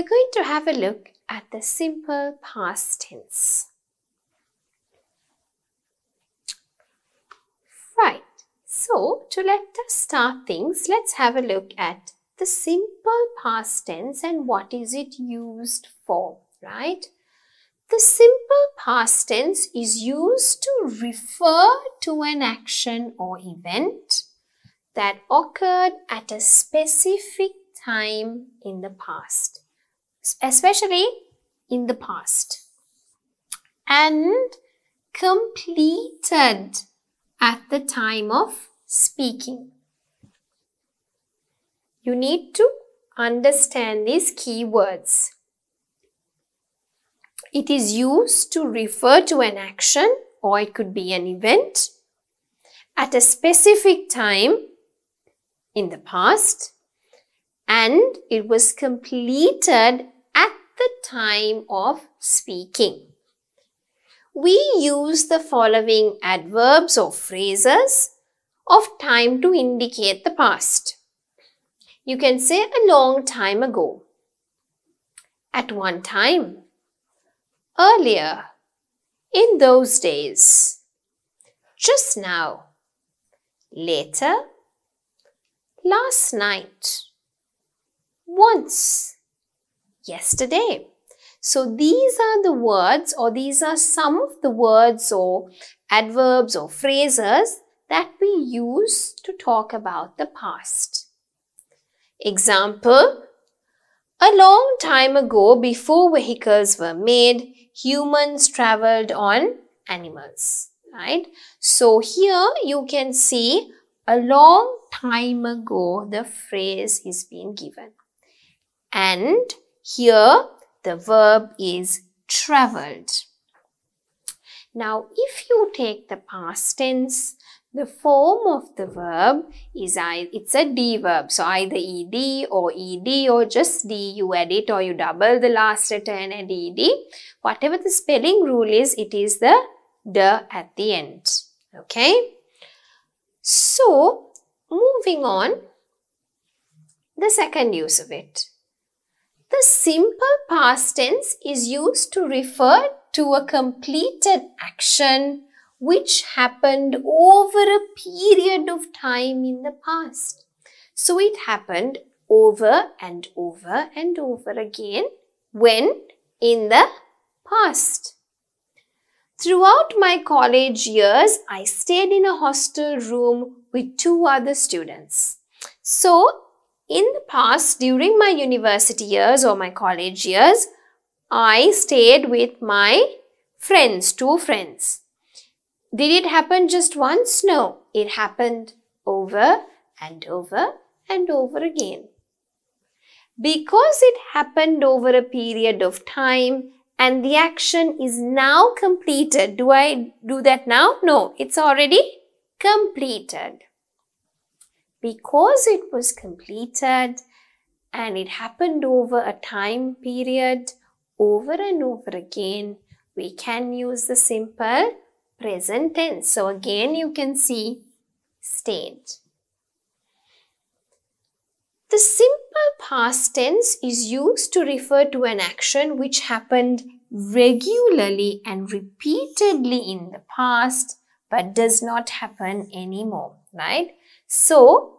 we're going to have a look at the simple past tense. Right, so to let us start things, let's have a look at the simple past tense and what is it used for, right? The simple past tense is used to refer to an action or event that occurred at a specific time in the past, especially in the past, and completed at the time of speaking. You need to understand these keywords. It is used to refer to an action or it could be an event at a specific time in the past and it was completed the time of speaking. We use the following adverbs or phrases of time to indicate the past. You can say a long time ago, at one time, earlier, in those days, just now, later, last night, once, yesterday. So these are the words or these are some of the words or adverbs or phrases that we use to talk about the past. Example, a long time ago before vehicles were made, humans traveled on animals, right? So here you can see a long time ago the phrase is being given. And here the verb is traveled. Now if you take the past tense, the form of the verb is it's a D verb. So either ED or ED or just D you add it or you double the last letter and add ED. Whatever the spelling rule is, it is the D at the end. Okay. So moving on, the second use of it. The simple past tense is used to refer to a completed action which happened over a period of time in the past. So it happened over and over and over again when in the past. Throughout my college years, I stayed in a hostel room with two other students. So, in the past, during my university years or my college years, I stayed with my friends, two friends. Did it happen just once? No, it happened over and over and over again. Because it happened over a period of time and the action is now completed. Do I do that now? No, it's already completed. Because it was completed and it happened over a time period over and over again, we can use the simple present tense. So again you can see stayed. The simple past tense is used to refer to an action which happened regularly and repeatedly in the past but does not happen anymore, right? So,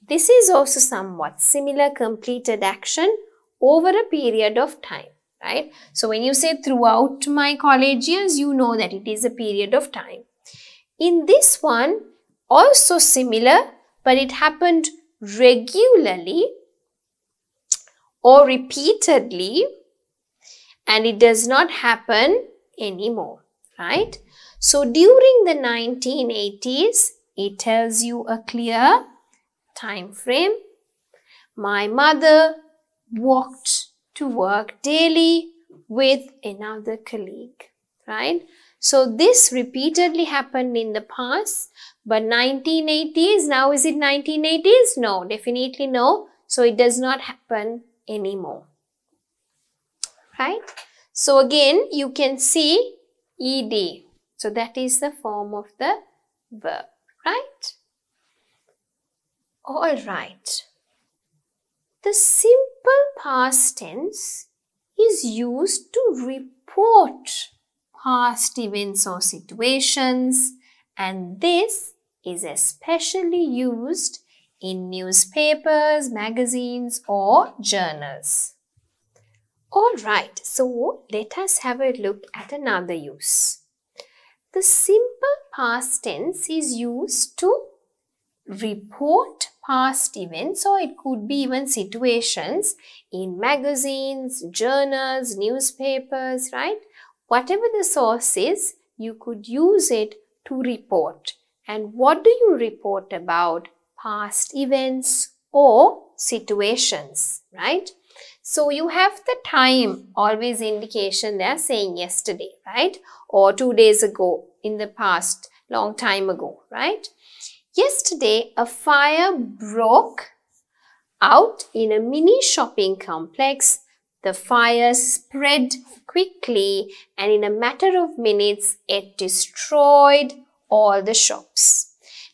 this is also somewhat similar completed action over a period of time right? So when you say throughout my college years, you know that it is a period of time. In this one, also similar, but it happened regularly or repeatedly and it does not happen anymore, right? So during the 1980s, it tells you a clear time frame. My mother walked to work daily with another colleague, right? So this repeatedly happened in the past, but 1980s, now is it 1980s? No, definitely no. So it does not happen anymore, right? So again, you can see ed. So that is the form of the verb, right? All right. the simple past tense is used to report past events or situations and this is especially used in newspapers, magazines or journals. Alright, so let us have a look at another use. The simple past tense is used to report past events or it could be even situations in magazines, journals, newspapers, right? Whatever the source is, you could use it to report. And what do you report about? Past events or situations, right? So you have the time always indication they are saying yesterday, right? Or two days ago in the past, long time ago, right? Yesterday, a fire broke out in a mini shopping complex. The fire spread quickly and in a matter of minutes, it destroyed all the shops.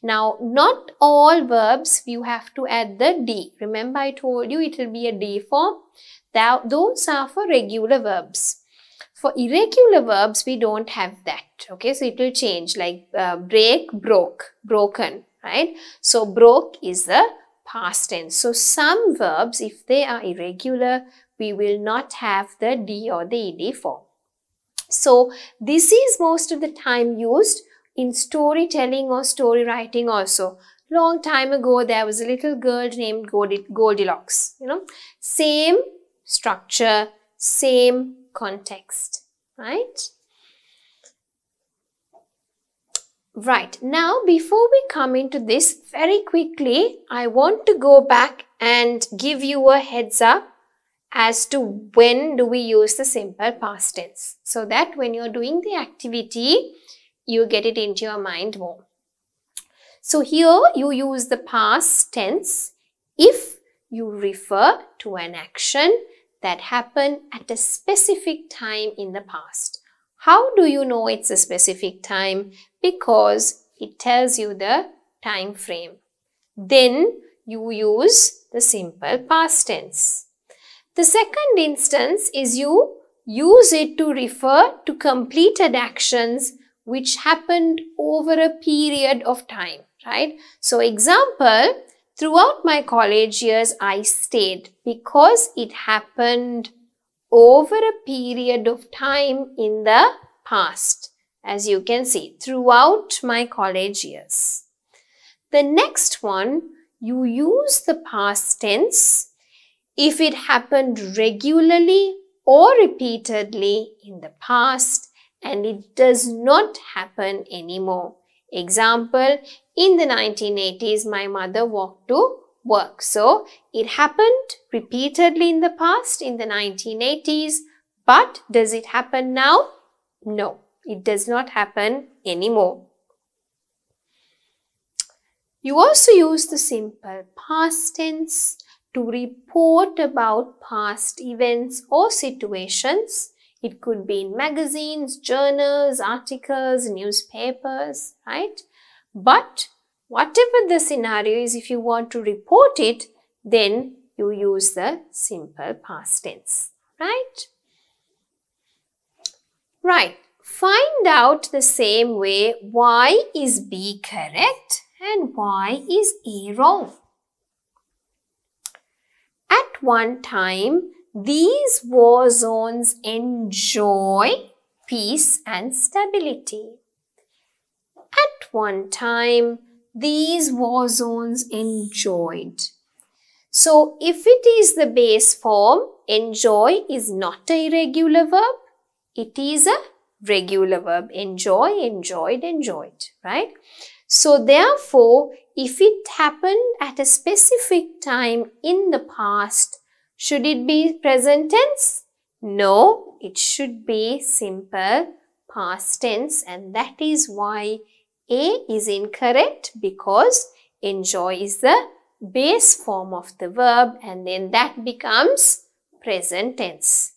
Now, not all verbs you have to add the D. Remember I told you it will be a D form. That, those are for regular verbs. For irregular verbs, we don't have that. Okay, so it will change like uh, break, broke, broken, right? So broke is the past tense. So some verbs, if they are irregular, we will not have the D or the ED form. So this is most of the time used in storytelling or story writing also. Long time ago, there was a little girl named Goldilocks. You know, same structure, same context, right? Right, now before we come into this very quickly, I want to go back and give you a heads up as to when do we use the simple past tense. So that when you're doing the activity, you get it into your mind more. So here you use the past tense if you refer to an action that happened at a specific time in the past. How do you know it's a specific time? Because it tells you the time frame. Then you use the simple past tense. The second instance is you use it to refer to completed actions which happened over a period of time, right? So example, throughout my college years, I stayed because it happened over a period of time in the past, as you can see, throughout my college years. The next one, you use the past tense if it happened regularly or repeatedly in the past and it does not happen anymore. Example, in the 1980s, my mother walked to work. So, it happened repeatedly in the past in the 1980s, but does it happen now? No, it does not happen anymore. You also use the simple past tense to report about past events or situations it could be in magazines, journals, articles, newspapers, right? But whatever the scenario is, if you want to report it, then you use the simple past tense, right? Right. Find out the same way why is B correct and why is A wrong. At one time, these war zones enjoy peace and stability. At one time, these war zones enjoyed. So, if it is the base form, enjoy is not a irregular verb. It is a regular verb. Enjoy, enjoyed, enjoyed, right? So, therefore, if it happened at a specific time in the past, should it be present tense? No, it should be simple past tense and that is why A is incorrect because enjoy is the base form of the verb and then that becomes present tense.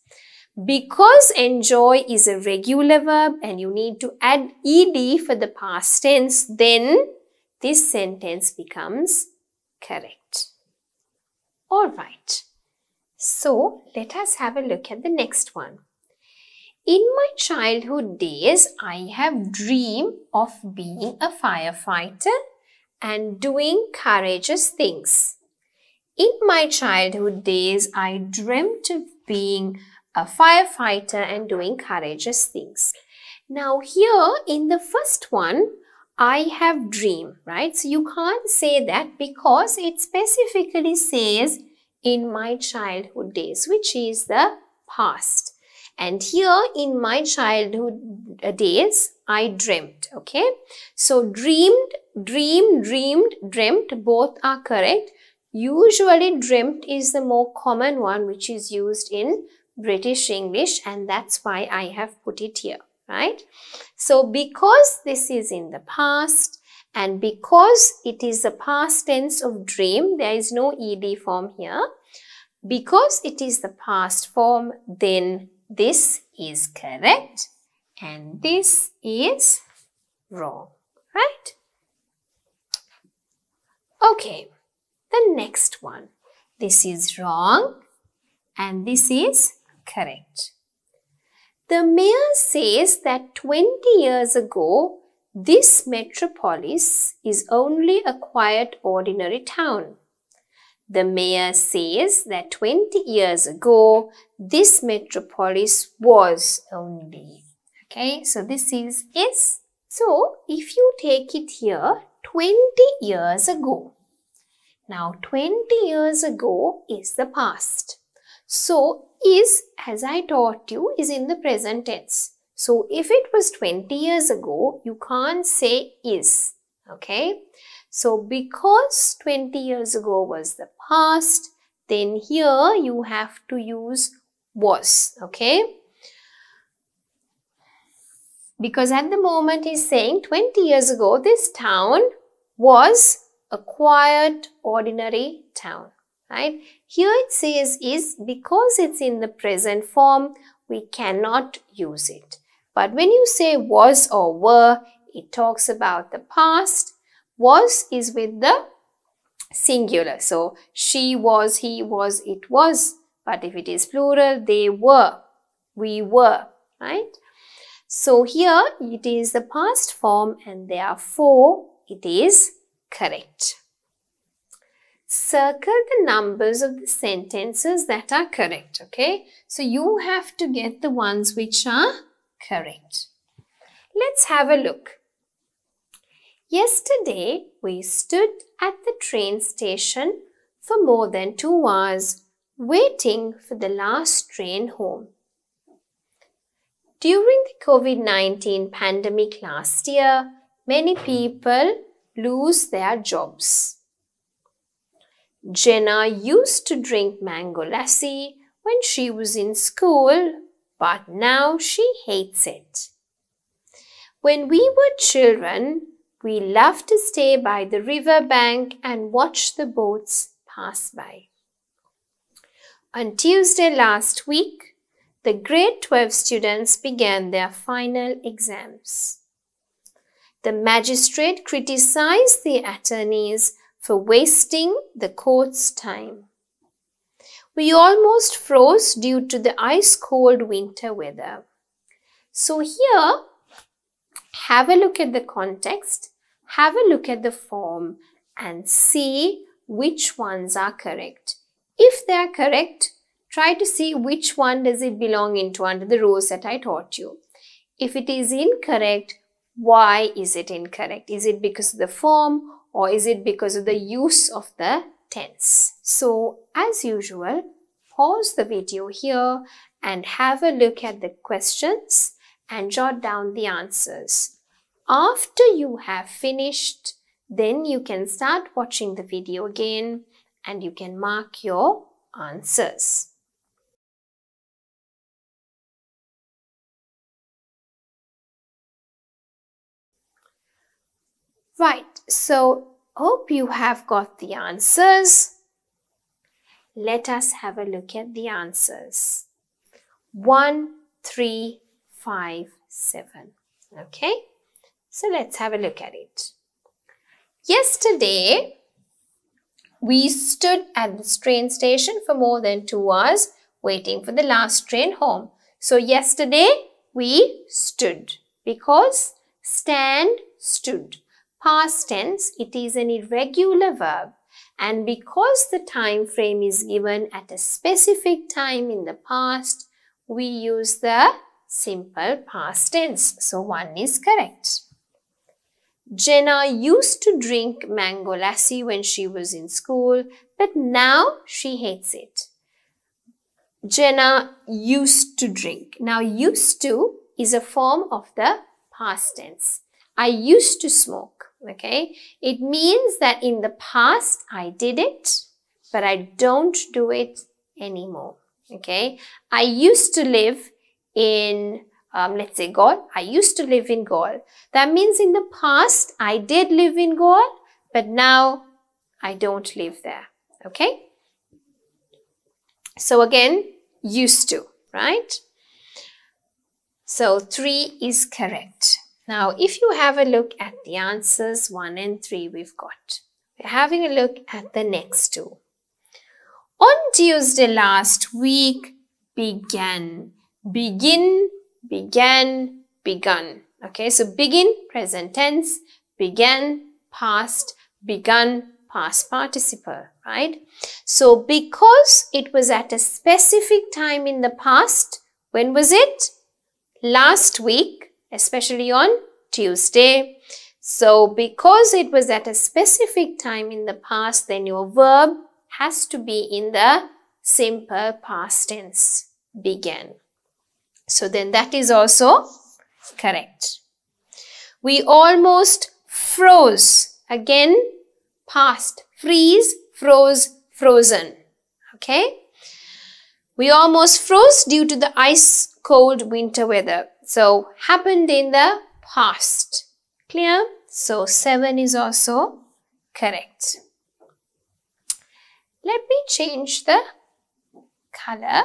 Because enjoy is a regular verb and you need to add ed for the past tense, then this sentence becomes correct. Alright. So let us have a look at the next one. In my childhood days, I have dreamed of being a firefighter and doing courageous things. In my childhood days, I dreamt of being a firefighter and doing courageous things. Now here in the first one, I have dream, right? So you can't say that because it specifically says in my childhood days, which is the past. And here in my childhood days, I dreamt, okay? So dreamed, dream, dreamed, dreamt, both are correct. Usually dreamt is the more common one which is used in British English and that's why I have put it here, right? So because this is in the past and because it is the past tense of dream, there is no ed form here. Because it is the past form, then this is correct and this is wrong, right? Okay, the next one. This is wrong and this is correct. The mayor says that 20 years ago, this metropolis is only a quiet ordinary town. The mayor says that 20 years ago, this metropolis was only. Okay, so this is is. So, if you take it here, 20 years ago. Now, 20 years ago is the past. So, is, as I taught you, is in the present tense. So, if it was 20 years ago, you can't say is. Okay. So, because 20 years ago was the past, then here you have to use was. Okay. Because at the moment he's saying 20 years ago, this town was a quiet, ordinary town right? Here it says is because it's in the present form, we cannot use it. But when you say was or were, it talks about the past. Was is with the singular. So, she was, he was, it was. But if it is plural, they were, we were, right? So, here it is the past form and therefore it is correct. Circle the numbers of the sentences that are correct, okay? So you have to get the ones which are correct. Let's have a look. Yesterday, we stood at the train station for more than two hours waiting for the last train home. During the COVID-19 pandemic last year, many people lose their jobs. Jenna used to drink mango lassi when she was in school, but now she hates it. When we were children, we loved to stay by the river bank and watch the boats pass by. On Tuesday last week, the grade 12 students began their final exams. The magistrate criticized the attorneys for wasting the court's time. We almost froze due to the ice cold winter weather. So here, have a look at the context, have a look at the form and see which ones are correct. If they are correct, try to see which one does it belong into under the rules that I taught you. If it is incorrect, why is it incorrect? Is it because of the form or is it because of the use of the tense? So as usual, pause the video here and have a look at the questions and jot down the answers. After you have finished, then you can start watching the video again and you can mark your answers. Right, so hope you have got the answers. Let us have a look at the answers. 1, 3, 5, 7. Okay, so let's have a look at it. Yesterday, we stood at this train station for more than two hours waiting for the last train home. So yesterday we stood because stand stood. Past tense, it is an irregular verb and because the time frame is given at a specific time in the past, we use the simple past tense. So one is correct. Jenna used to drink mango lassi when she was in school, but now she hates it. Jenna used to drink. Now, used to is a form of the past tense. I used to smoke, okay? It means that in the past I did it, but I don't do it anymore, okay? I used to live in um, let's say Galle. I used to live in Galle. That means in the past I did live in Galle, but now I don't live there. Okay? So again, used to, right? So 3 is correct. Now, if you have a look at the answers 1 and 3 we've got. We're having a look at the next two. On Tuesday last week began. Begin began, begun. Okay, so begin, present tense, began, past, begun, past participle, right? So because it was at a specific time in the past, when was it? Last week, especially on Tuesday. So because it was at a specific time in the past, then your verb has to be in the simple past tense, began. So then that is also correct. We almost froze. Again, past. Freeze, froze, frozen. Okay. We almost froze due to the ice cold winter weather. So happened in the past. Clear? So 7 is also correct. Let me change the color.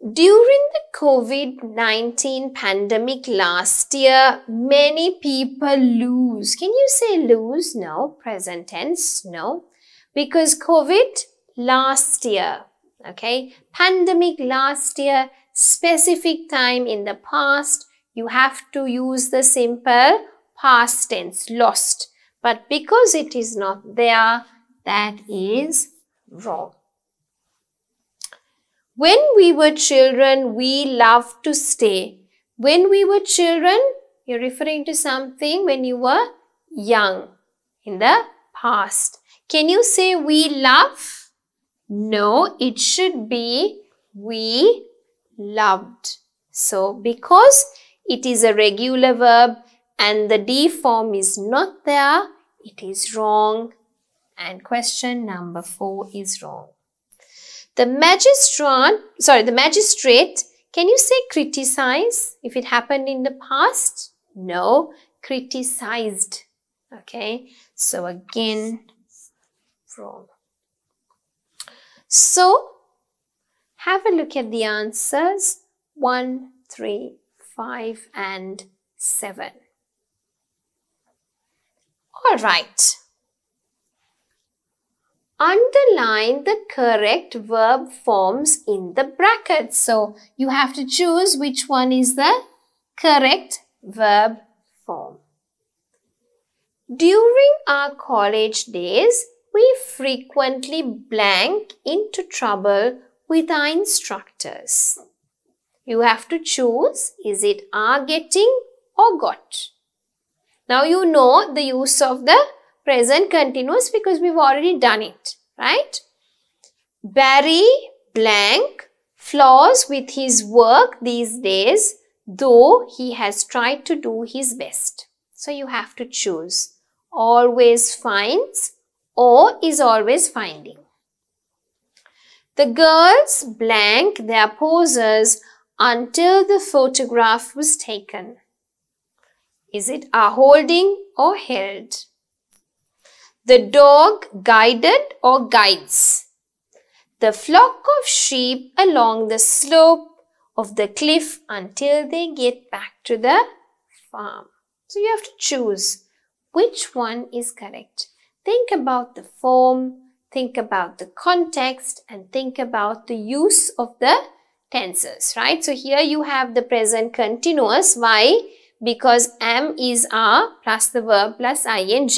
During the COVID-19 pandemic last year, many people lose. Can you say lose? No. Present tense? No. Because COVID last year. Okay. Pandemic last year, specific time in the past. You have to use the simple past tense, lost. But because it is not there, that is wrong. When we were children, we loved to stay. When we were children, you're referring to something when you were young in the past. Can you say we love? No, it should be we loved. So, because it is a regular verb and the D form is not there, it is wrong. And question number four is wrong. The magistrate, sorry, the magistrate, can you say criticize if it happened in the past? No, criticized. Okay, so again, wrong. So, have a look at the answers 1, 3, 5 and 7. Alright, underline the correct verb forms in the brackets. So you have to choose which one is the correct verb form. During our college days, we frequently blank into trouble with our instructors. You have to choose, is it are getting or got? Now you know the use of the present continuous because we've already done it, right? Barry blank flaws with his work these days though he has tried to do his best. So you have to choose always finds or is always finding. The girls blank their poses until the photograph was taken. Is it are holding or held? The dog guided or guides. The flock of sheep along the slope of the cliff until they get back to the farm. So you have to choose which one is correct? Think about the form, think about the context and think about the use of the tenses, right? So here you have the present continuous. Why? Because am is are plus the verb plus ing.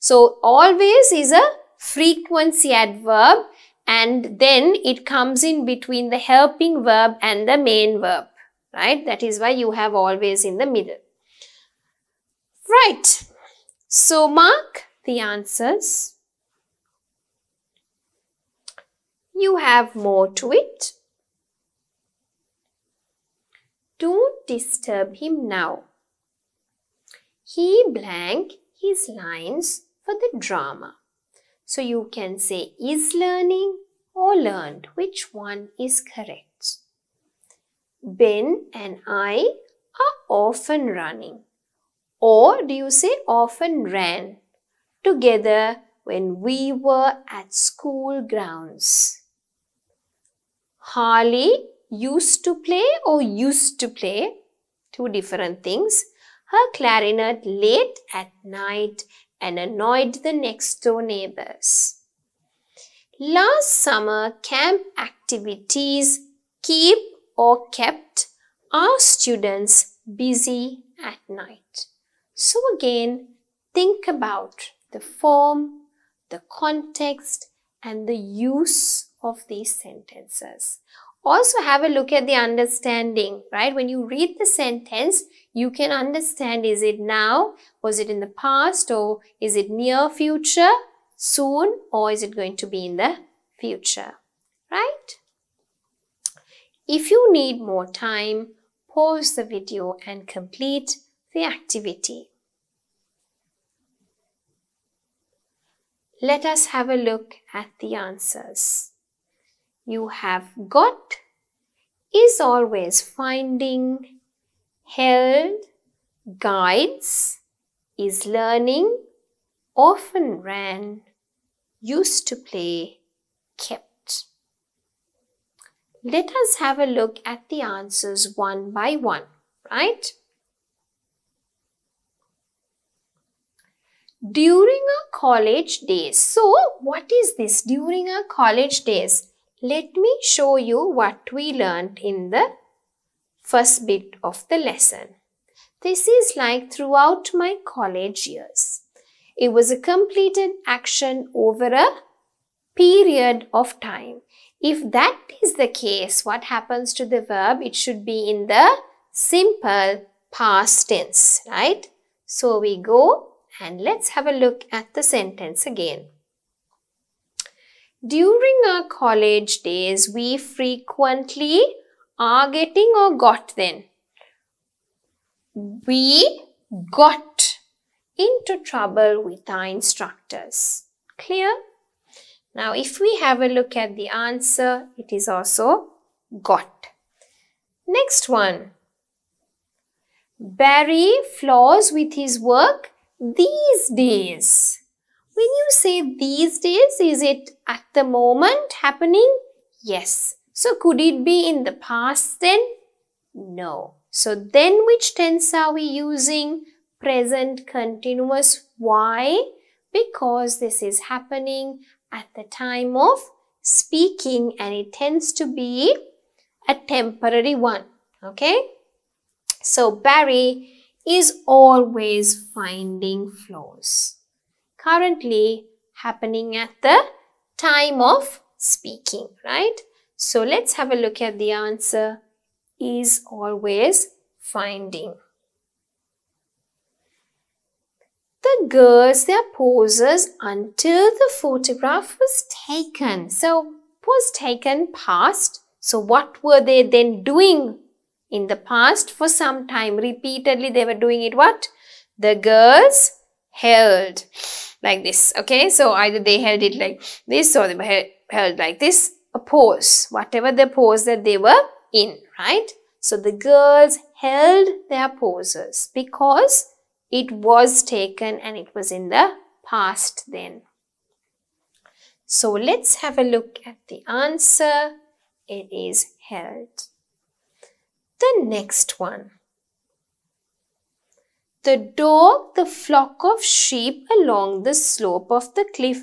So always is a frequency adverb and then it comes in between the helping verb and the main verb, right? That is why you have always in the middle. Right. So mark the answers. You have more to it. Don't disturb him now. He blank his lines for the drama. So you can say is learning or learned. Which one is correct? Ben and I are often running. Or do you say often ran together when we were at school grounds? Harley used to play or used to play, two different things, her clarinet late at night and annoyed the next door neighbors. Last summer, camp activities keep or kept our students busy at night. So again, think about the form, the context and the use of these sentences. Also have a look at the understanding, right? When you read the sentence, you can understand is it now, was it in the past or is it near future, soon or is it going to be in the future, right? If you need more time, pause the video and complete the activity. Let us have a look at the answers you have got is always finding, held, guides, is learning, often ran, used to play, kept. Let us have a look at the answers one by one, right? During our college days. So, what is this? During our college days, let me show you what we learned in the first bit of the lesson. This is like throughout my college years. It was a completed action over a period of time. If that is the case, what happens to the verb? It should be in the simple past tense, right? So we go and let's have a look at the sentence again. During our college days, we frequently are getting or got then. We got into trouble with our instructors. Clear? Now, if we have a look at the answer, it is also got. Next one. Barry flaws with his work these days. When you say these days, is it at the moment happening? Yes. So could it be in the past then? No. So then which tense are we using? Present continuous. Why? Because this is happening at the time of speaking and it tends to be a temporary one. Okay? So Barry is always finding flaws currently happening at the time of speaking, right? So let's have a look at the answer is always finding. The girls, their poses until the photograph was taken. So was taken past. So what were they then doing in the past for some time? Repeatedly they were doing it what? The girls held like this. Okay, so either they held it like this or they held like this, a pose, whatever the pose that they were in, right? So the girls held their poses because it was taken and it was in the past then. So let's have a look at the answer. It is held. The next one. the dog the flock of sheep along the slope of the cliff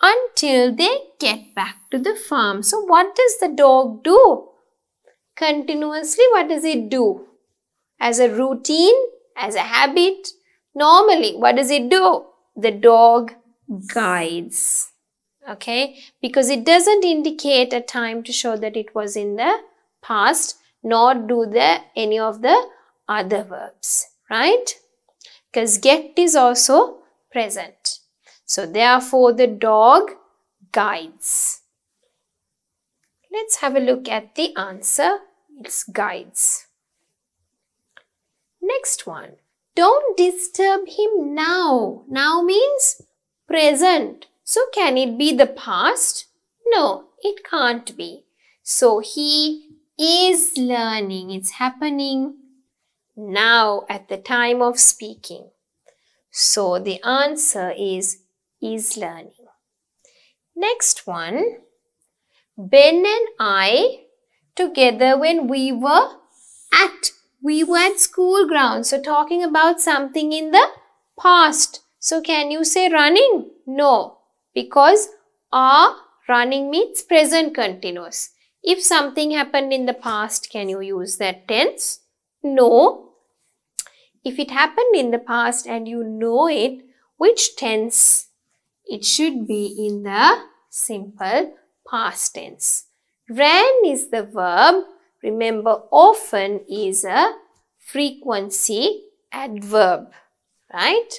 until they get back to the farm. So what does the dog do? Continuously, what does it do? As a routine, as a habit, normally, what does it do? The dog guides. Okay, because it doesn't indicate a time to show that it was in the past, nor do the any of the other verbs, right? Because get is also present. So therefore the dog guides. Let's have a look at the answer. It's guides. Next one. Don't disturb him now. Now means present. So can it be the past? No, it can't be. So he is learning. It's happening now at the time of speaking. So the answer is is learning. Next one, Ben and I together when we were at, we were at school ground. So talking about something in the past. So can you say running? No, because are running means present continuous. If something happened in the past, can you use that tense? No. If it happened in the past and you know it, which tense it should be in the simple past tense. Ran is the verb. Remember, often is a frequency adverb, right?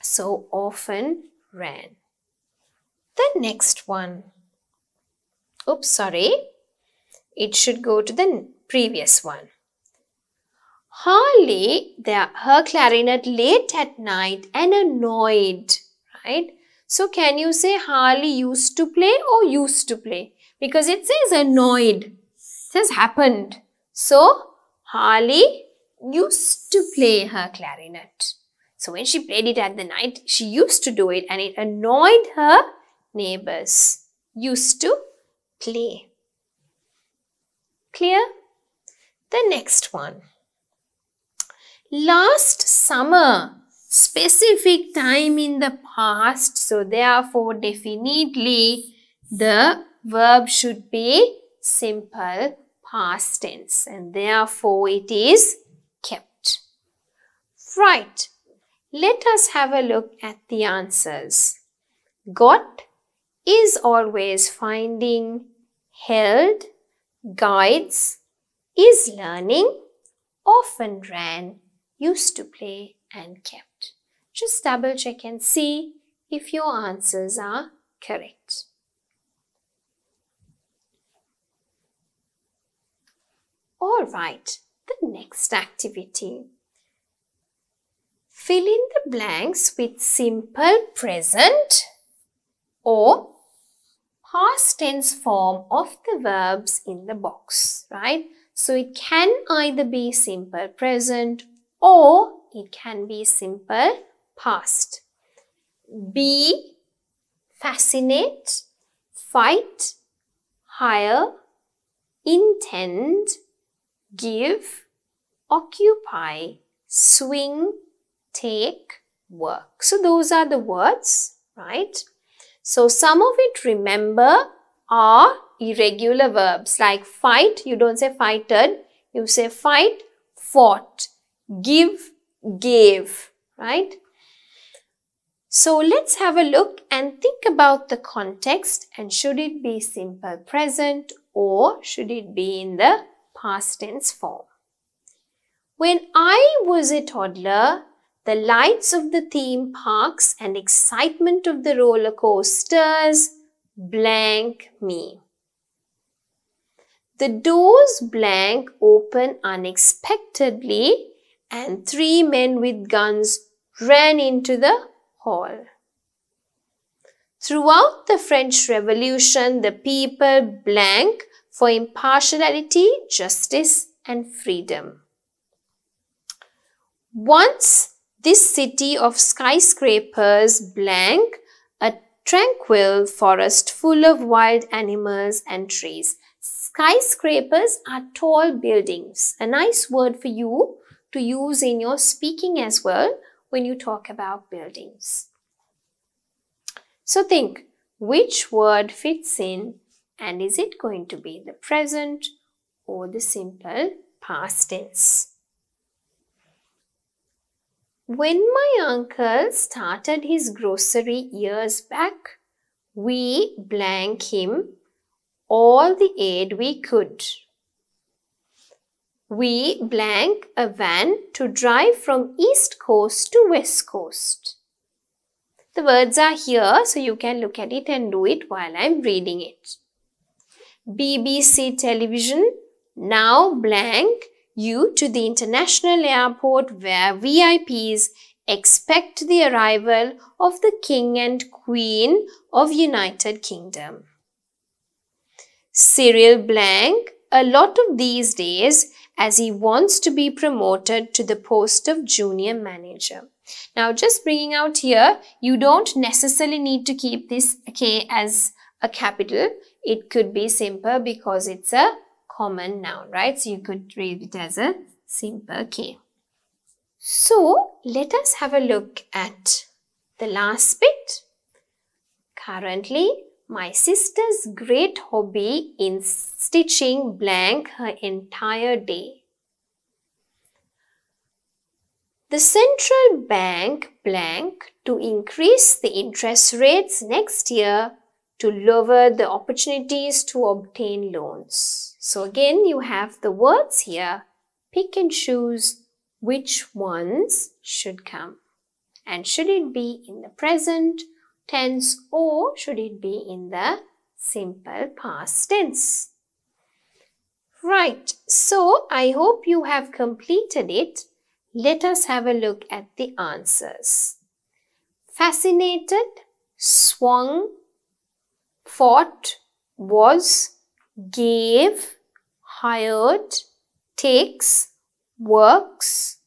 So, often ran. The next one. Oops, sorry. It should go to the previous one. Harley, their, her clarinet late at night and annoyed, right? So can you say Harley used to play or used to play? Because it says annoyed. It says happened. So Harley used to play her clarinet. So when she played it at the night, she used to do it and it annoyed her neighbors. Used to play. Clear? The next one last summer specific time in the past so therefore definitely the verb should be simple past tense and therefore it is kept right let us have a look at the answers got is always finding held guides is learning often ran used to play and kept. Just double check and see if your answers are correct. Alright, the next activity. Fill in the blanks with simple present or past tense form of the verbs in the box, right? So it can either be simple present or it can be simple past. Be, fascinate, fight, hire, intend, give, occupy, swing, take, work. So those are the words, right? So some of it remember are irregular verbs like fight, you don't say fighted, you say fight, fought give, gave, right? So let's have a look and think about the context and should it be simple present or should it be in the past tense form. When I was a toddler, the lights of the theme parks and excitement of the roller coasters blank me. The doors blank open unexpectedly and three men with guns ran into the hall. Throughout the French Revolution, the people blank for impartiality, justice and freedom. Once this city of skyscrapers blank, a tranquil forest full of wild animals and trees. Skyscrapers are tall buildings. A nice word for you to use in your speaking as well when you talk about buildings. So think, which word fits in and is it going to be the present or the simple past tense? When my uncle started his grocery years back, we blank him all the aid we could. We blank a van to drive from east coast to west coast. The words are here so you can look at it and do it while I'm reading it. BBC television now blank you to the international airport where VIPs expect the arrival of the King and Queen of United Kingdom. Cyril blank a lot of these days as he wants to be promoted to the post of junior manager. Now just bringing out here, you don't necessarily need to keep this K as a capital. It could be simple because it's a common noun, right? So you could read it as a simple K. So let us have a look at the last bit. Currently, my sister's great hobby is stitching blank her entire day. The central bank blank to increase the interest rates next year to lower the opportunities to obtain loans. So again, you have the words here. Pick and choose which ones should come. And should it be in the present tense or should it be in the simple past tense? Right, so I hope you have completed it. Let us have a look at the answers. Fascinated, swung, fought, was, gave, hired, takes, works,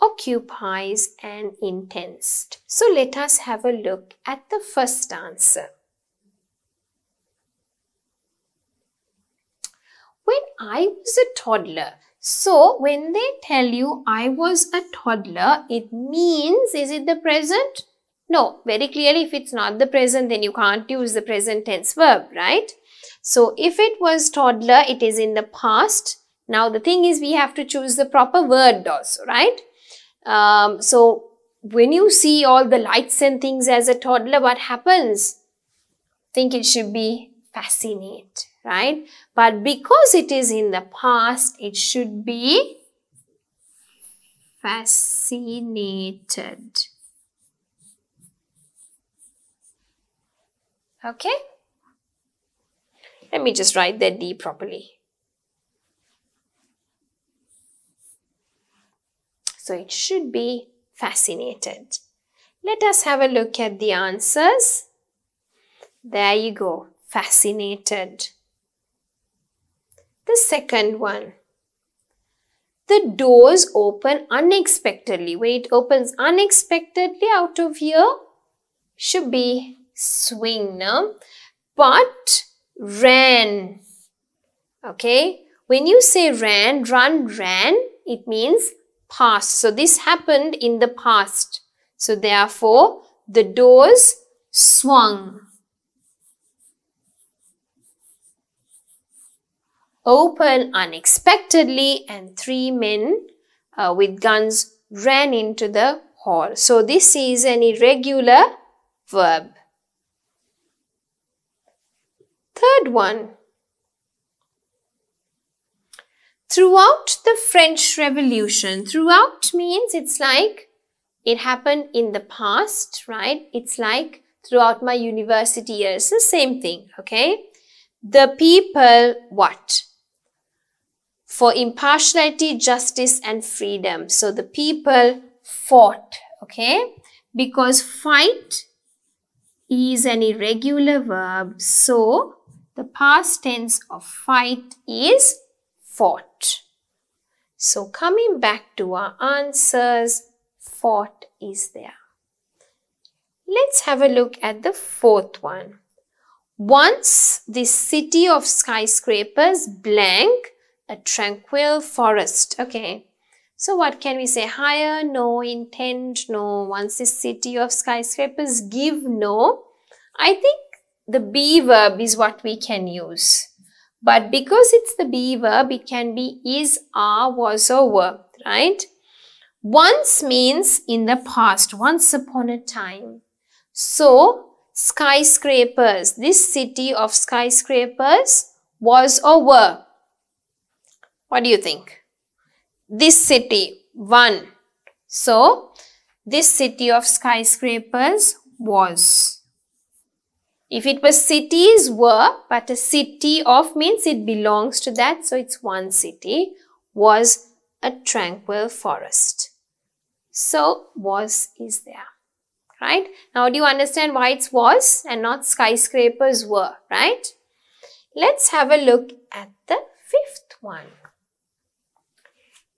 occupies and intends. So let us have a look at the first answer. When I was a toddler, so when they tell you I was a toddler, it means, is it the present? No, very clearly if it's not the present, then you can't use the present tense verb, right? So if it was toddler, it is in the past. Now the thing is we have to choose the proper word also, right? Um, so when you see all the lights and things as a toddler, what happens? Think it should be fascinate, right? But because it is in the past, it should be fascinated. Okay? Let me just write that D properly. So it should be fascinated. Let us have a look at the answers. There you go, fascinated. The second one. The doors open unexpectedly. When it opens unexpectedly out of here, should be swing, no? But ran. Okay? When you say ran, run, ran, it means past. So this happened in the past. So therefore, the doors swung. Open unexpectedly and three men uh, with guns ran into the hall. So this is an irregular verb. Third one. Throughout the French Revolution, throughout means it's like it happened in the past, right? It's like throughout my university years, the same thing, okay? The people, what? For impartiality, justice and freedom. So the people fought, okay? Because fight is an irregular verb. So the past tense of fight is fought. So coming back to our answers, fought is there. Let's have a look at the fourth one. Once this city of skyscrapers blank a tranquil forest. Okay. So what can we say? Hire, no. Intend, no. Once this city of skyscrapers, give, no. I think the be verb is what we can use. But because it's the be verb, it can be is, are, was or were, right? Once means in the past, once upon a time. So, skyscrapers, this city of skyscrapers was or were. What do you think? This city, one. So, this city of skyscrapers was. If it was cities were, but a city of means it belongs to that, so it's one city, was a tranquil forest. So, was is there, right? Now, do you understand why it's was and not skyscrapers were, right? Let's have a look at the fifth one.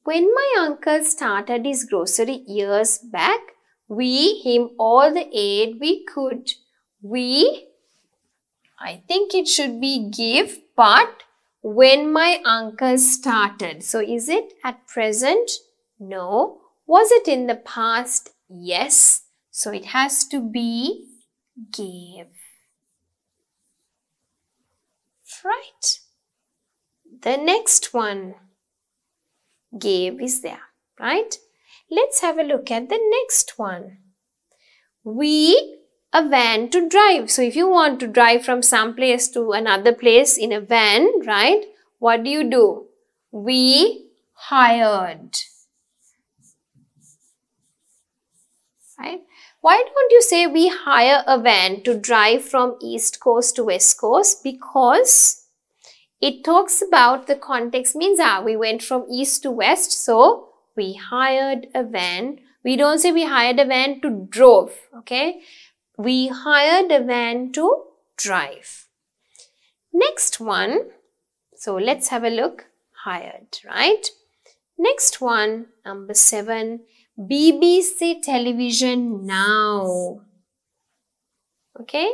When my uncle started his grocery years back, we him all the aid we could. We, I think it should be give, but when my uncle started. So is it at present? No. Was it in the past? Yes. So it has to be gave. Right. The next one, gave is there, right? Let's have a look at the next one. We a van to drive. So if you want to drive from some place to another place in a van, right? What do you do? We hired. Right? Why don't you say we hire a van to drive from east coast to west coast? Because it talks about the context means ah, we went from east to west. So we hired a van. We don't say we hired a van to drove. Okay we hired a van to drive. Next one, so let's have a look, hired, right? Next one, number seven, BBC television now. Okay,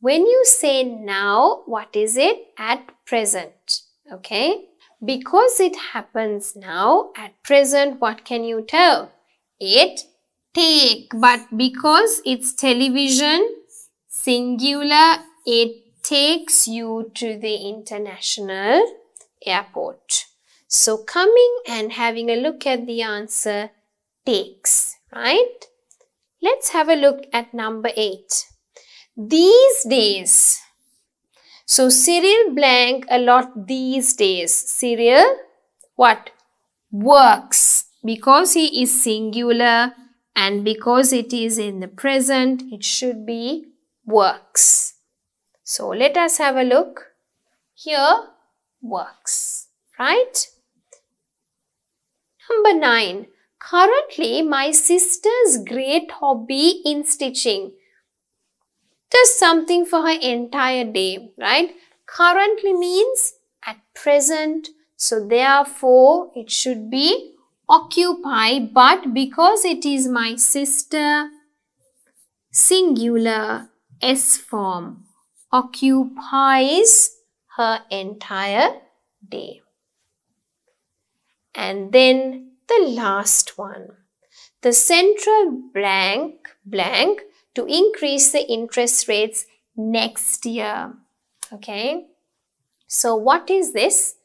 when you say now, what is it? At present, okay? Because it happens now, at present, what can you tell? It take but because it's television singular it takes you to the international airport. So coming and having a look at the answer takes right? Let's have a look at number 8 these days so Cyril blank a lot these days. Cyril what? Works because he is singular and because it is in the present, it should be works. So let us have a look. Here, works, right? Number 9. Currently, my sister's great hobby in stitching. Does something for her entire day, right? Currently means at present. So therefore, it should be occupy but because it is my sister singular S form occupies her entire day. And then the last one. The central blank blank to increase the interest rates next year. Okay. So what is this?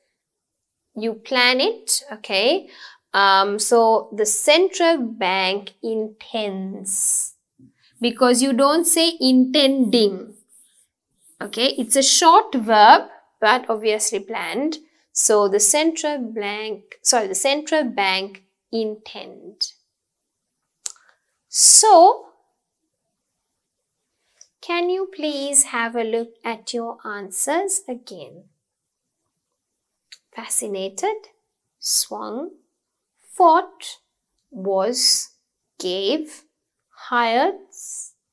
You plan it. Okay. Um, so the central bank intends because you don't say intending. Okay, it's a short verb but obviously planned. So the central bank, sorry, the central bank intend. So, can you please have a look at your answers again? Fascinated, swung, fought, was, gave, hired,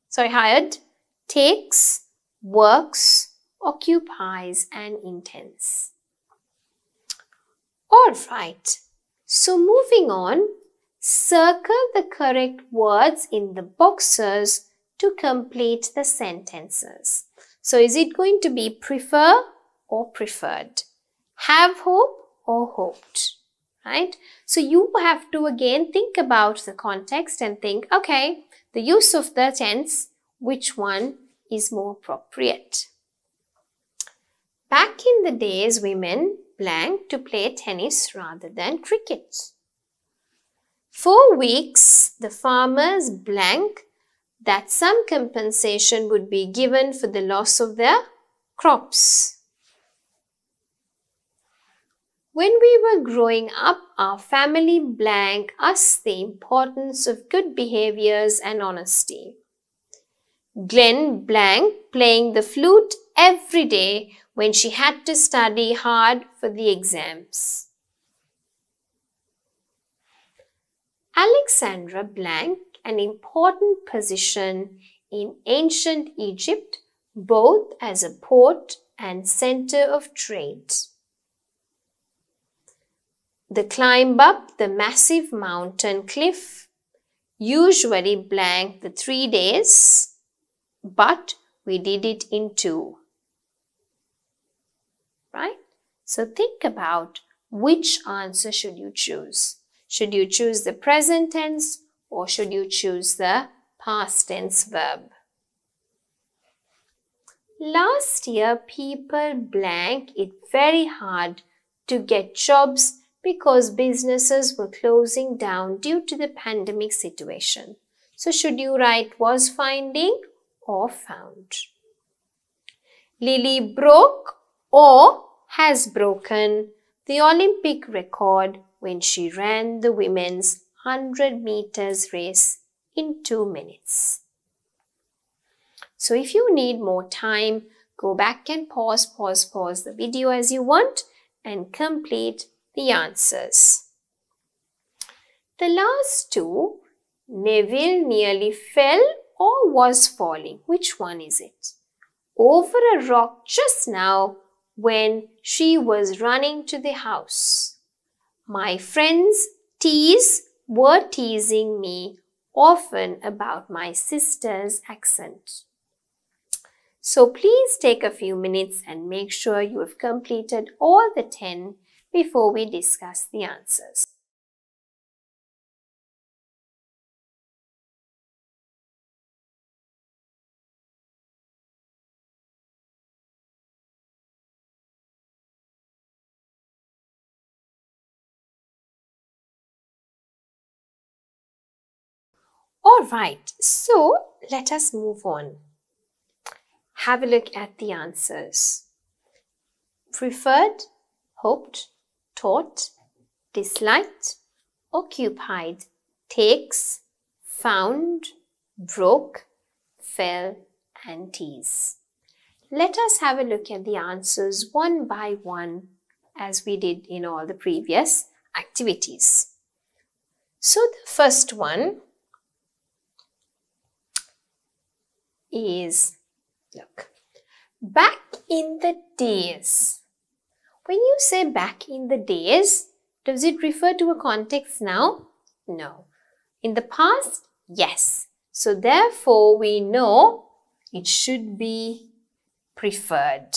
sorry, hired, takes, works, occupies and intends. Alright, so moving on, circle the correct words in the boxes to complete the sentences. So is it going to be prefer or preferred? Have hope or hoped? Right? So you have to again think about the context and think, okay, the use of the tense, which one is more appropriate? Back in the days, women blank to play tennis rather than cricket. For weeks, the farmers blank that some compensation would be given for the loss of their crops. When we were growing up, our family blank us the importance of good behaviors and honesty. Glenn blank playing the flute every day when she had to study hard for the exams. Alexandria blank an important position in ancient Egypt both as a port and center of trade. The climb up the massive mountain cliff usually blank the three days, but we did it in two. Right? So think about which answer should you choose. Should you choose the present tense or should you choose the past tense verb? Last year, people blank it very hard to get jobs because businesses were closing down due to the pandemic situation. So should you write was finding or found? Lily broke or has broken the Olympic record when she ran the women's 100 meters race in 2 minutes. So if you need more time, go back and pause, pause, pause the video as you want and complete the answers. The last two, Neville nearly fell or was falling. Which one is it? Over a rock just now when she was running to the house. My friends tease were teasing me often about my sister's accent. So please take a few minutes and make sure you have completed all the 10 before we discuss the answers. All right, so let us move on. Have a look at the answers. Preferred, hoped, taught, disliked, occupied, takes, found, broke, fell, and tease. Let us have a look at the answers one by one as we did in all the previous activities. So the first one is, look, back in the days. When you say back in the days, does it refer to a context now? No. In the past? Yes. So therefore, we know it should be preferred.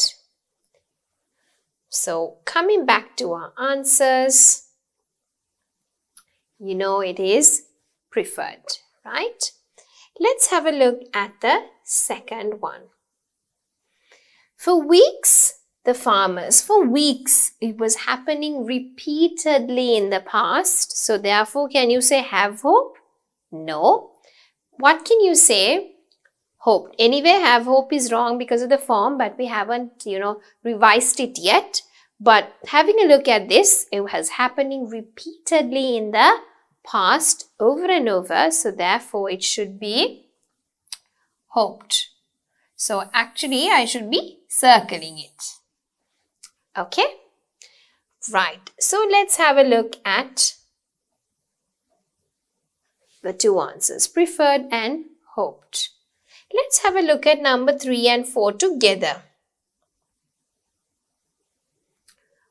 So coming back to our answers, you know it is preferred, right? Let's have a look at the second one. For weeks, the farmers, for weeks, it was happening repeatedly in the past. So therefore, can you say have hope? No. What can you say? Hope. Anyway, have hope is wrong because of the form, but we haven't, you know, revised it yet. But having a look at this, it was happening repeatedly in the past over and over. So therefore, it should be hoped. So actually, I should be circling it. Okay? Right. So let's have a look at the two answers, preferred and hoped. Let's have a look at number 3 and 4 together.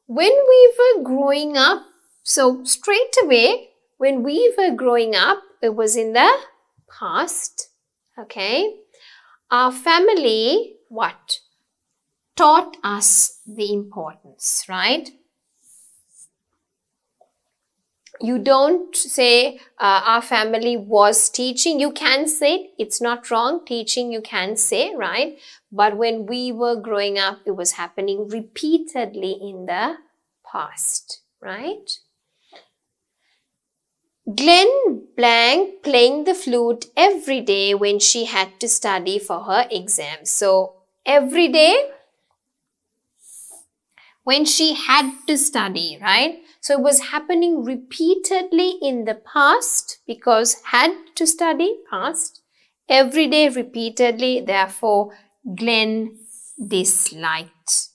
When we were growing up, so straight away when we were growing up, it was in the past, okay? Our family, what? Taught us the importance, right? you don't say uh, our family was teaching. You can say it's not wrong. Teaching you can say, right? But when we were growing up, it was happening repeatedly in the past, right? Glenn Blank playing the flute every day when she had to study for her exam. So every day when she had to study, right? So it was happening repeatedly in the past because had to study past every day repeatedly. Therefore, Glenn disliked.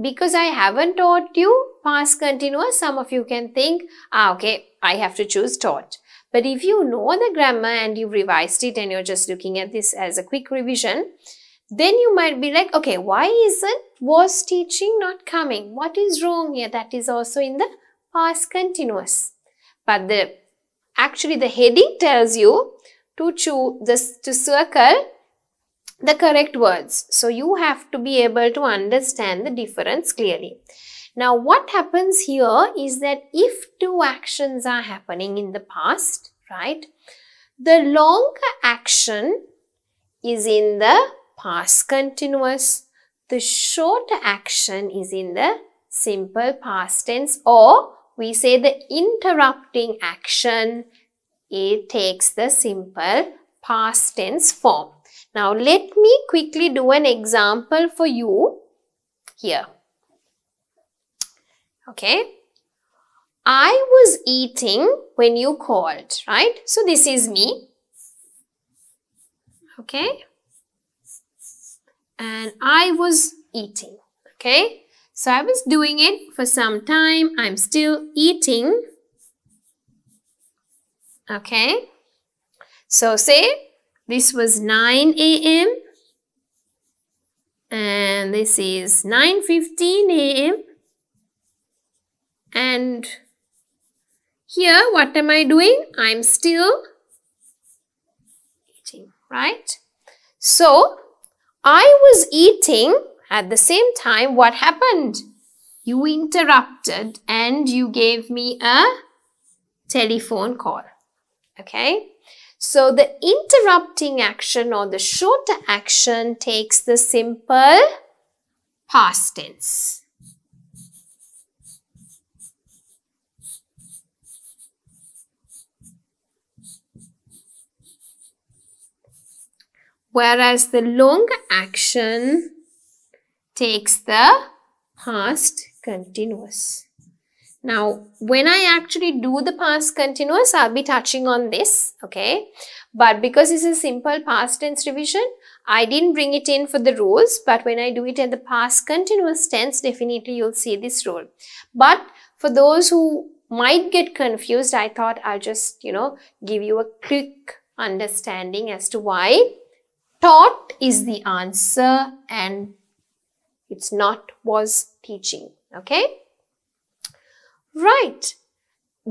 Because I haven't taught you past continuous, some of you can think, ah, okay, I have to choose taught. But if you know the grammar and you've revised it and you're just looking at this as a quick revision, then you might be like, okay, why isn't was teaching not coming? What is wrong here? That is also in the past continuous. But the actually the heading tells you to choose this to circle the correct words. So you have to be able to understand the difference clearly. Now what happens here is that if two actions are happening in the past, right, the longer action is in the past continuous, the short action is in the simple past tense or we say the interrupting action, it takes the simple past tense form. Now let me quickly do an example for you here. Okay. I was eating when you called, right? So this is me. Okay. And I was eating. Okay. So I was doing it for some time. I'm still eating. Okay. So say this was 9 a.m. and this is 9.15 a.m. And here what am I doing? I'm still eating, right? So I was eating at the same time, what happened? You interrupted and you gave me a telephone call. Okay. So the interrupting action or the shorter action takes the simple past tense. Whereas the long action takes the past continuous. Now, when I actually do the past continuous, I'll be touching on this, okay? But because it's a simple past tense revision, I didn't bring it in for the rules, but when I do it in the past continuous tense, definitely you'll see this rule. But for those who might get confused, I thought I'll just, you know, give you a quick understanding as to why taught is the answer and it's not was teaching. Okay. Right.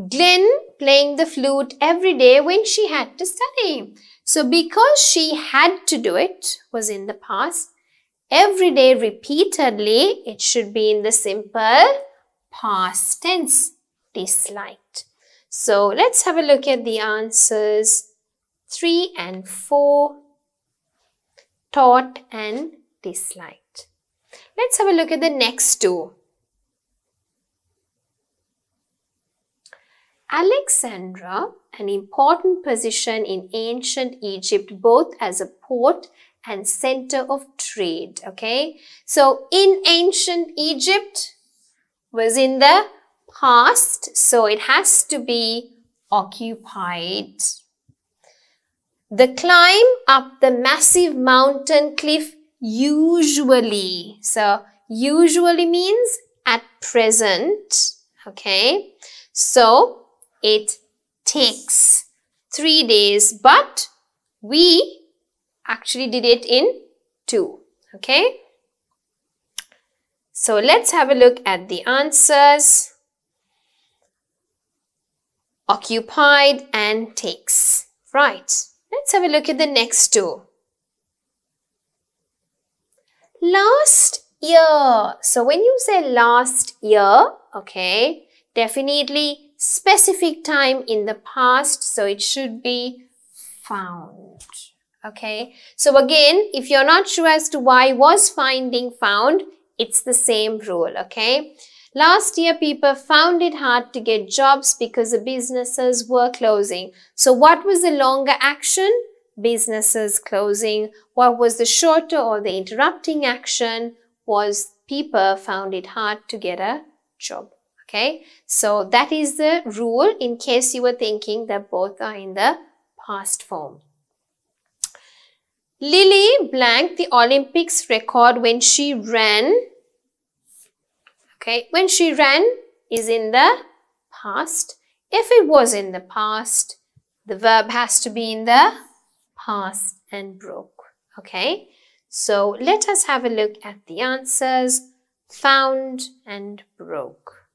Glenn playing the flute every day when she had to study. So because she had to do it was in the past. Every day repeatedly, it should be in the simple past tense, disliked. So let's have a look at the answers 3 and 4, taught and disliked. Let's have a look at the next two. Alexandria, an important position in ancient Egypt, both as a port and center of trade. Okay, so in ancient Egypt was in the past, so it has to be occupied. The climb up the massive mountain cliff usually. So usually means at present. Okay. So it takes three days, but we actually did it in two. Okay. So let's have a look at the answers. Occupied and takes. Right. Let's have a look at the next two last year. So when you say last year, okay, definitely specific time in the past, so it should be found. Okay, so again, if you're not sure as to why was finding found, it's the same rule, okay? Last year, people found it hard to get jobs because the businesses were closing. So what was the longer action? Businesses closing. What was the shorter or the interrupting action? Was people found it hard to get a job. Okay, so that is the rule in case you were thinking that both are in the past form. Lily blanked the Olympics record when she ran. Okay, when she ran is in the past. If it was in the past, the verb has to be in the past and broke. Okay, so let us have a look at the answers found and broke.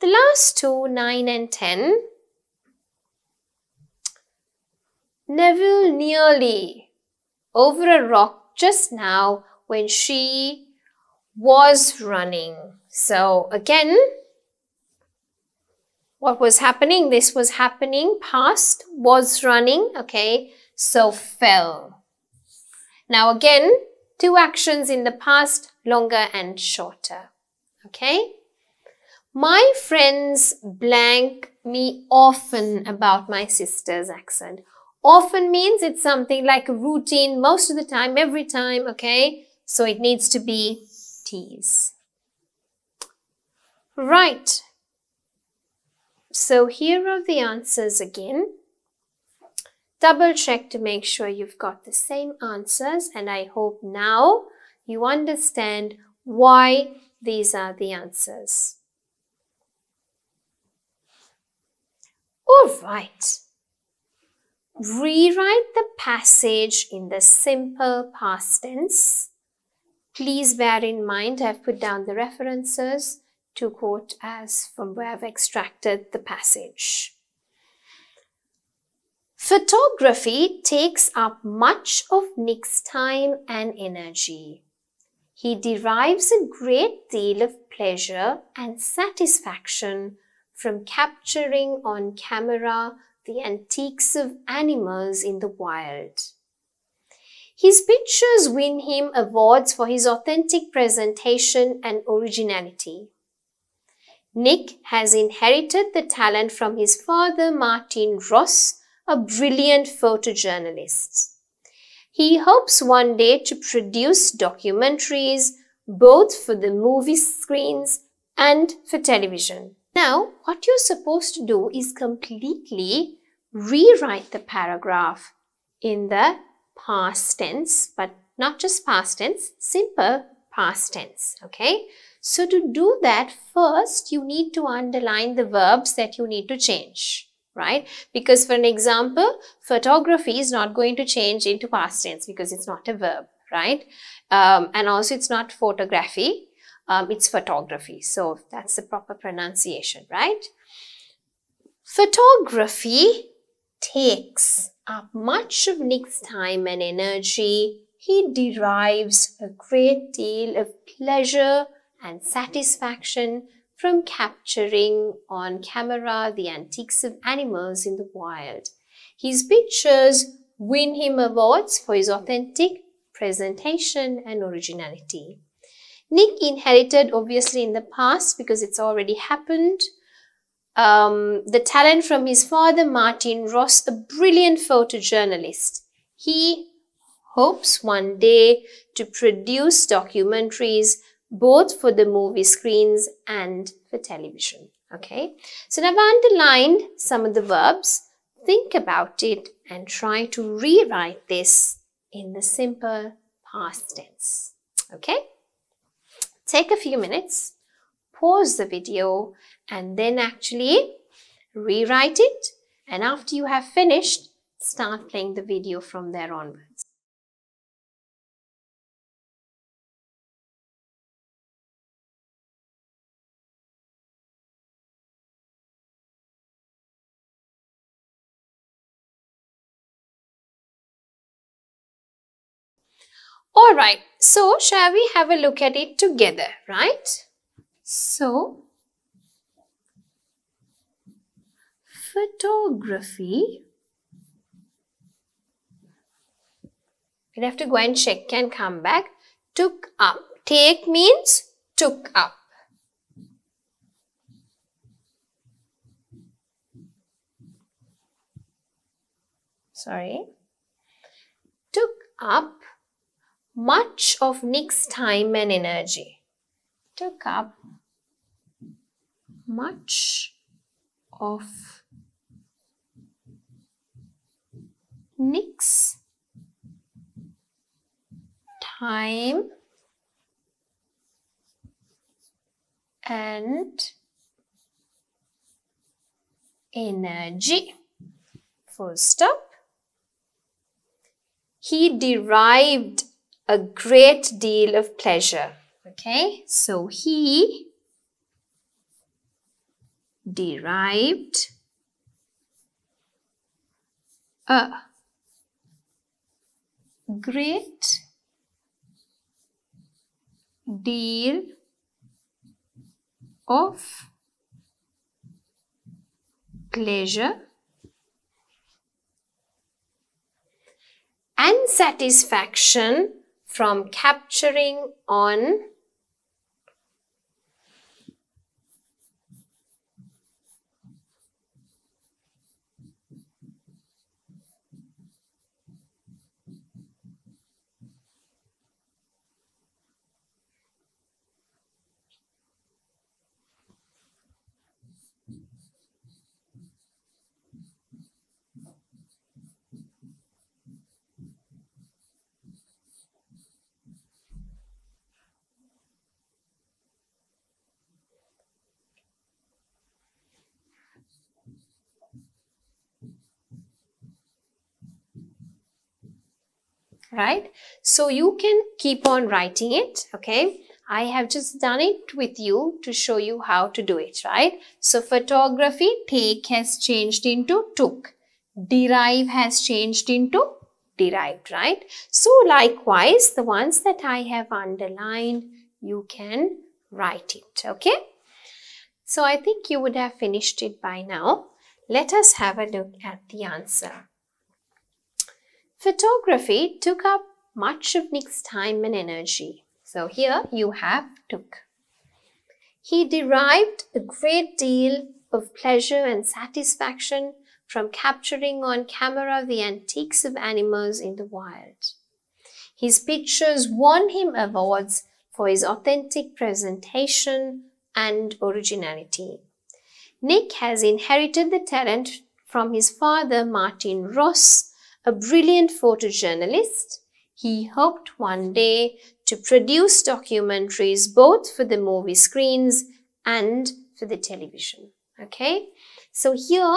The last two, 9 and 10, Neville nearly over a rock just now when she was running. So again, what was happening? This was happening past, was running, okay? So fell. Now again, two actions in the past, longer and shorter, okay? My friends blank me often about my sister's accent. Often means it's something like a routine most of the time, every time, okay? So it needs to be tease. Right. So here are the answers again. Double check to make sure you've got the same answers and I hope now you understand why these are the answers. All right. Rewrite the passage in the simple past tense. Please bear in mind I've put down the references to quote as from where I've extracted the passage. Photography takes up much of Nick's time and energy. He derives a great deal of pleasure and satisfaction from capturing on camera the antiques of animals in the wild. His pictures win him awards for his authentic presentation and originality. Nick has inherited the talent from his father, Martin Ross, a brilliant photojournalist. He hopes one day to produce documentaries both for the movie screens and for television. Now, what you're supposed to do is completely rewrite the paragraph in the past tense, but not just past tense, simple past tense, okay? So to do that, first you need to underline the verbs that you need to change, right? Because for an example, photography is not going to change into past tense because it's not a verb, right? Um, and also it's not photography um, it's photography. So that's the proper pronunciation, right? Photography takes up much of Nick's time and energy. He derives a great deal of pleasure and satisfaction from capturing on camera the antiques of animals in the wild. His pictures win him awards for his authentic presentation and originality. Nick inherited obviously in the past because it's already happened. Um, the talent from his father, Martin Ross, a brilliant photojournalist. He hopes one day to produce documentaries both for the movie screens and for television. Okay, so now I've underlined some of the verbs. Think about it and try to rewrite this in the simple past tense. Okay. Take a few minutes, pause the video and then actually rewrite it and after you have finished, start playing the video from there onwards. All right, so shall we have a look at it together, right? So, photography. You have to go and check and come back. Took up. Take means took up. Sorry. Took up much of Nick's time and energy. Took up much of Nick's time and energy. First up, He derived a great deal of pleasure. Okay, so he derived a great deal of pleasure and satisfaction from capturing on right? So you can keep on writing it, okay? I have just done it with you to show you how to do it, right? So photography, take has changed into took. Derive has changed into derived, right? So likewise, the ones that I have underlined, you can write it, okay? So I think you would have finished it by now. Let us have a look at the answer. Photography took up much of Nick's time and energy. So here you have took. He derived a great deal of pleasure and satisfaction from capturing on camera the antiques of animals in the wild. His pictures won him awards for his authentic presentation and originality. Nick has inherited the talent from his father, Martin Ross, a brilliant photojournalist, he hoped one day to produce documentaries both for the movie screens and for the television. Okay, so here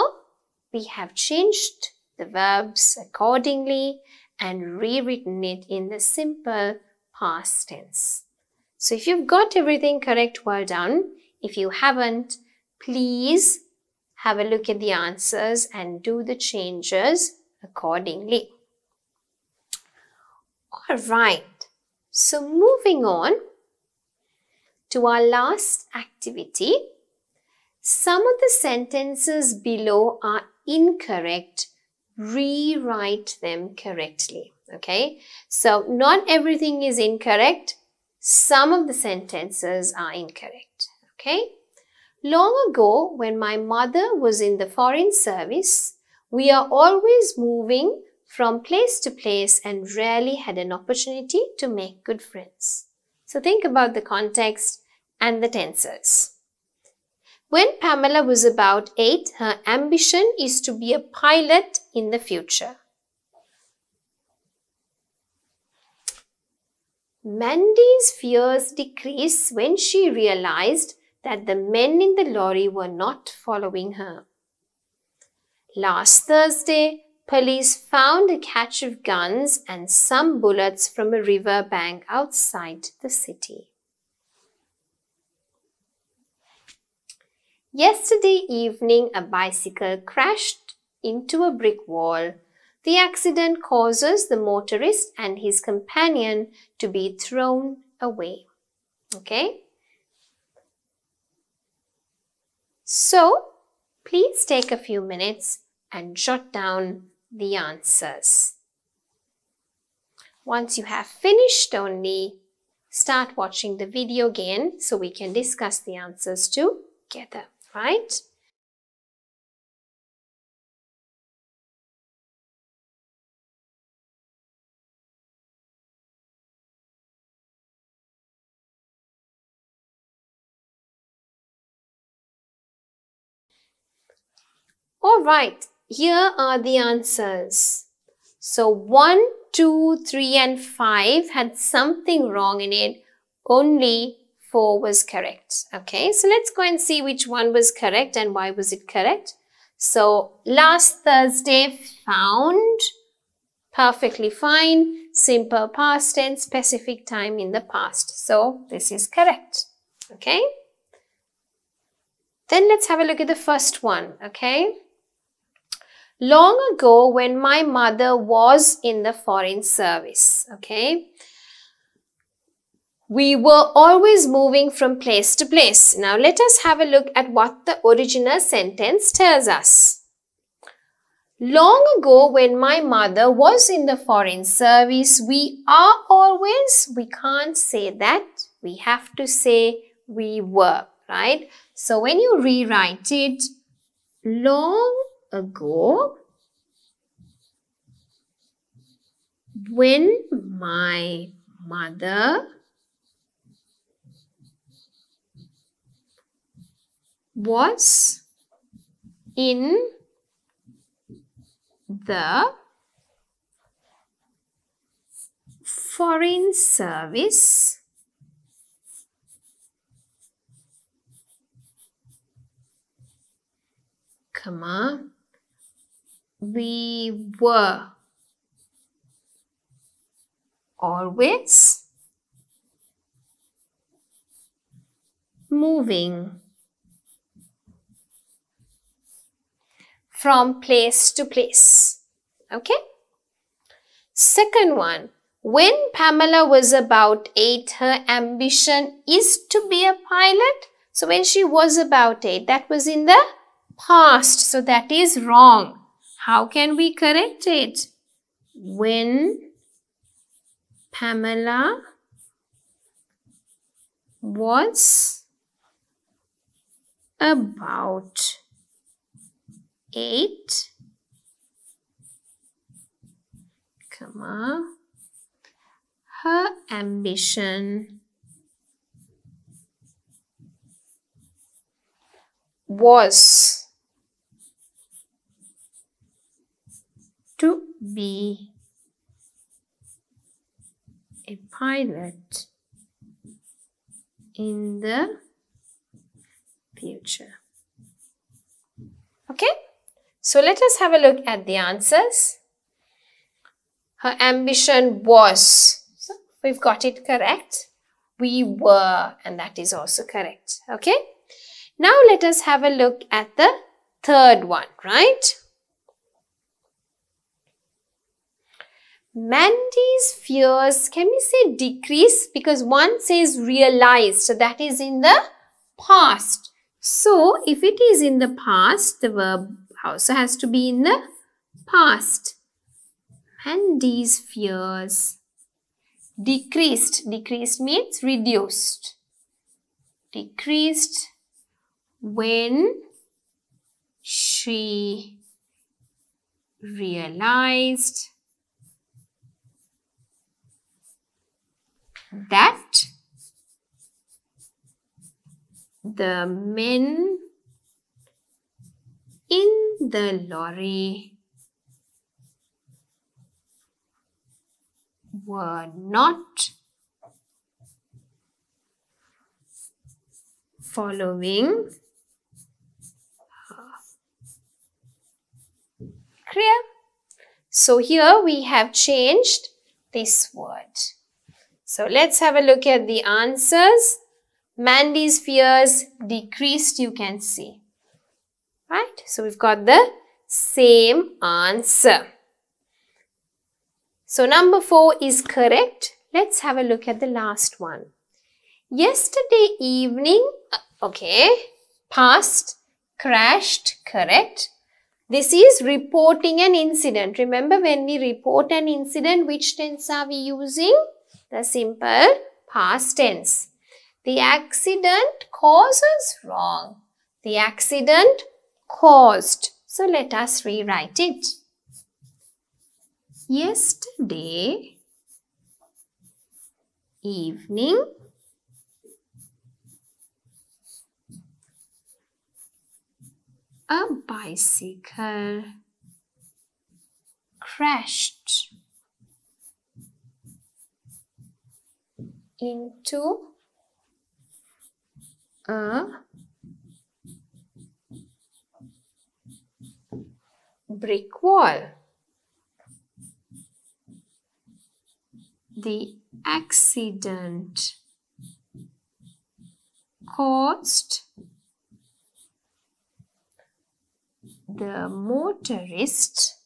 we have changed the verbs accordingly and rewritten it in the simple past tense. So if you've got everything correct, well done. If you haven't, please have a look at the answers and do the changes accordingly. Alright, so moving on to our last activity. Some of the sentences below are incorrect. Rewrite them correctly. Okay, so not everything is incorrect. Some of the sentences are incorrect. Okay, long ago when my mother was in the foreign service, we are always moving from place to place and rarely had an opportunity to make good friends. So think about the context and the tenses. When Pamela was about eight, her ambition is to be a pilot in the future. Mandy's fears decreased when she realized that the men in the lorry were not following her. Last Thursday, police found a catch of guns and some bullets from a river bank outside the city. Yesterday evening, a bicycle crashed into a brick wall. The accident causes the motorist and his companion to be thrown away. Okay? So, please take a few minutes and jot down the answers. Once you have finished only, start watching the video again so we can discuss the answers together, right? Alright, here are the answers. So 1, 2, 3 and 5 had something wrong in it. Only 4 was correct. Okay, so let's go and see which one was correct and why was it correct. So last Thursday found, perfectly fine, simple past tense, specific time in the past. So this is correct. Okay. Then let's have a look at the first one. Okay. Long ago when my mother was in the foreign service, okay, we were always moving from place to place. Now let us have a look at what the original sentence tells us. Long ago when my mother was in the foreign service, we are always, we can't say that, we have to say we were, right? So when you rewrite it, long ago when my mother was in the foreign service comma we were always moving from place to place. Okay? Second one, when Pamela was about 8, her ambition is to be a pilot. So when she was about 8, that was in the past. So that is wrong. How can we correct it? When Pamela was about 8 comma her ambition was to be a pilot in the future. Okay, so let us have a look at the answers. Her ambition was, so we've got it correct. We were, and that is also correct. Okay, now let us have a look at the third one, right? Mandy's fears, can we say decrease? Because one says realized, so that is in the past. So, if it is in the past, the verb also has to be in the past. Mandy's fears decreased. Decreased means reduced. Decreased when she realized that the men in the lorry were not following Clear? So here we have changed this word. So let's have a look at the answers. Mandy's fears decreased, you can see. Right? So we've got the same answer. So number 4 is correct. Let's have a look at the last one. Yesterday evening, uh, okay, past, crashed, correct. This is reporting an incident. Remember when we report an incident, which tense are we using? The simple past tense. The accident causes wrong. The accident caused. So let us rewrite it. Yesterday evening a bicycle crashed into a brick wall. The accident caused the motorist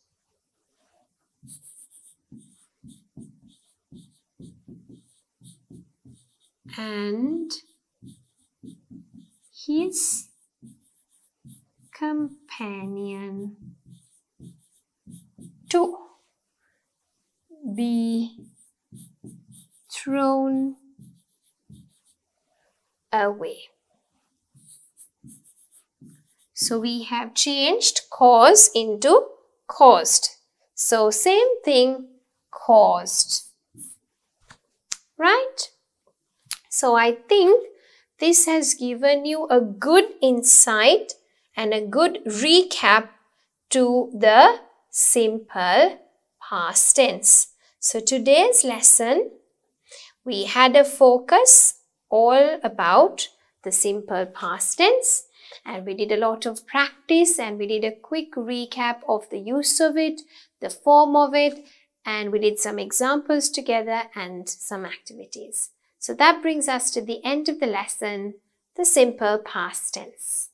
and his companion to be thrown away. So we have changed cause into caused. So same thing caused. Right? So I think this has given you a good insight and a good recap to the simple past tense. So today's lesson, we had a focus all about the simple past tense and we did a lot of practice and we did a quick recap of the use of it, the form of it, and we did some examples together and some activities. So that brings us to the end of the lesson, the simple past tense.